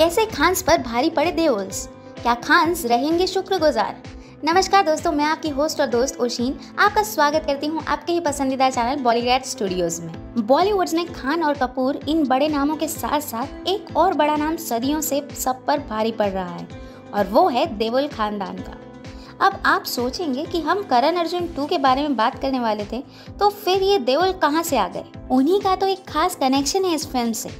ऐसे खान्स पर भारी पड़े देओल्स क्या खान्स रहेंगे शुक्रगुजार? नमस्कार दोस्तों, मैं आपकी होस्ट और दोस्त ओशीन आपका स्वागत करती हूँ आपके ही पसंदीदा चैनल बॉलीवुड स्टूडियोज में। बॉलीवुड में खान और कपूर इन बड़े नामों के साथ साथ एक और बड़ा नाम सदियों से सब पर भारी पड़ रहा है, और वो है देवल खानदान का। अब आप सोचेंगे कि हम करण अर्जुन टू के बारे में बात करने वाले थे तो फिर ये देवल कहाँ से आ गए? उन्हीं का तो एक खास कनेक्शन है इस फ़िल्म से।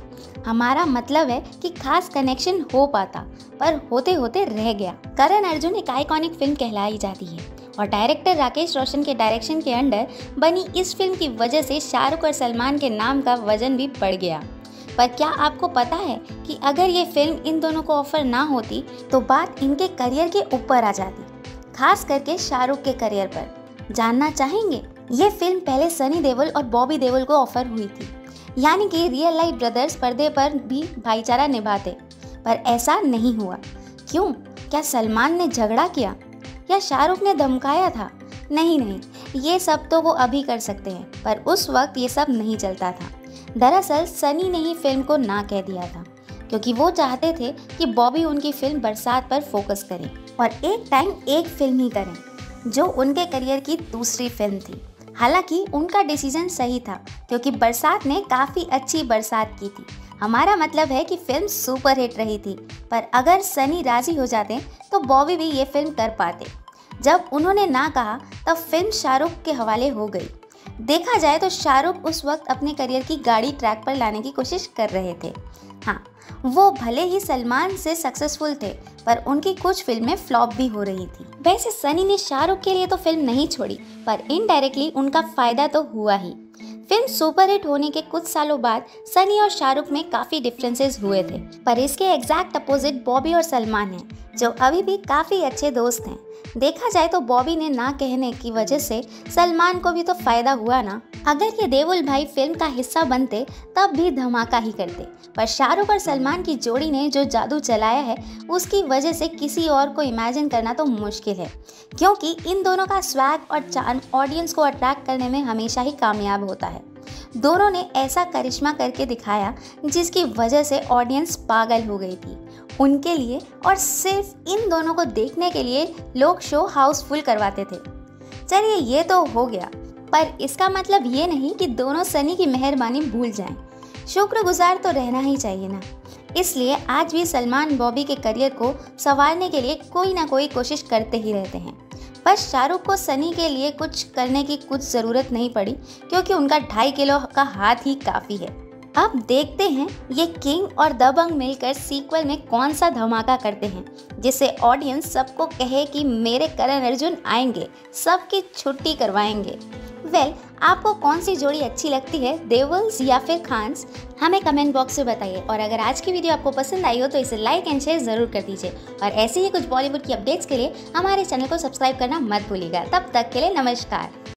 हमारा मतलब है कि खास कनेक्शन हो पाता, पर होते होते रह गया। करण अर्जुन एक आइकॉनिक फ़िल्म कहलाई जाती है, और डायरेक्टर राकेश रोशन के डायरेक्शन के अंडर बनी इस फ़िल्म की वजह से शाहरुख और सलमान के नाम का वज़न भी बढ़ गया। पर क्या आपको पता है कि अगर ये फ़िल्म इन दोनों को ऑफ़र ना होती तो बात इनके करियर के ऊपर आ जाती? खास करके शाहरुख के करियर पर। जानना चाहेंगे? ये फ़िल्म पहले सनी देवल और बॉबी देवल को ऑफ़र हुई थी। यानी कि रियल लाइफ ब्रदर्स पर्दे पर भी भाईचारा निभाते। पर ऐसा नहीं हुआ। क्यों? क्या सलमान ने झगड़ा किया? या शाहरुख ने धमकाया था? नहीं नहीं। ये सब तो वो अभी कर सकते हैं। पर उस वक्त ये सब नहीं चलता था। दरअसल सनी ने ही फ़िल्म को ना कह दिया था। क्योंकि वो चाहते थे कि बॉबी उनकी फ़िल्म बरसात पर फोकस करें। और एक टाइम एक फ़िल्म ही करें, जो उनके करियर की दूसरी फ़िल्म थी। हालाँकि उनका डिसीज़न सही था, क्योंकि बरसात ने काफ़ी अच्छी बरसात की थी। हमारा मतलब है कि फ़िल्म सुपर हिट रही थी, पर अगर सनी राज़ी हो जाते तो बॉबी भी ये फ़िल्म कर पाते। जब उन्होंने ना कहा, तब फ़िल्म शाहरुख के हवाले हो गई। देखा जाए तो शाहरुख उस वक्त अपने करियर की गाड़ी ट्रैक पर लाने की कोशिश कर रहे थे। हाँ वो भले ही सलमान से सक्सेसफुल थे, पर उनकी कुछ फ़िल्में फ्लॉप भी हो रही थी। वैसे सनी ने शाहरुख के लिए तो फ़िल्म नहीं छोड़ी, पर इनडायरेक्टली उनका फ़ायदा तो हुआ ही। फ़िल्म सुपरहिट होने के कुछ सालों बाद सनी और शाहरुख में काफ़ी डिफरेंसेस हुए थे, पर इसके एग्जैक्ट अपोजिट बॉबी और सलमान हैं, जो अभी भी काफ़ी अच्छे दोस्त हैं। देखा जाए तो बॉबी ने ना कहने की वजह से सलमान को भी तो फ़ायदा हुआ ना। अगर ये देवुल भाई फ़िल्म का हिस्सा बनते, तब भी धमाका ही करते। पर शाहरुख और सलमान की जोड़ी ने जो जादू चलाया है, उसकी वजह से किसी और को इमेजिन करना तो मुश्किल है। क्योंकि इन दोनों का स्वैग और चार्म ऑडियंस को अट्रैक्ट करने में हमेशा ही कामयाब होता है। दोनों ने ऐसा करिश्मा करके दिखाया, जिसकी वजह से ऑडियंस पागल हो गई थी। उनके लिए और सिर्फ़ इन दोनों को देखने के लिए लोग शो हाउसफुल करवाते थे। चलिए, ये तो हो गया। पर इसका मतलब ये नहीं कि दोनों सनी की मेहरबानी भूल जाएँ। शुक्रगुजार तो रहना ही चाहिए ना। इसलिए आज भी सलमान, बॉबी के करियर को संवारने के लिए कोई ना कोई कोशिश करते ही रहते हैं। बस शाहरुख को सनी के लिए कुछ करने की कुछ ज़रूरत नहीं पड़ी, क्योंकि उनका ढाई किलो का हाथ ही काफ़ी है। अब देखते हैं ये किंग और दबंग मिलकर सीक्वल में कौन सा धमाका करते हैं जिससे ऑडियंस सबको कहे कि मेरे करण अर्जुन आएँगे सबकी छुट्टी करवाएँगे। वेल well, आपको कौन सी जोड़ी अच्छी लगती है देवल्स या फिर खान्स? हमें कमेंट बॉक्स में बताइए और अगर आज की वीडियो आपको पसंद आई हो तो इसे लाइक एंड शेयर ज़रूर कर दीजिए। और ऐसे ही कुछ बॉलीवुड की अपडेट्स के लिए हमारे चैनल को सब्सक्राइब करना मत भूलिएगा। तब तक के लिए नमस्कार।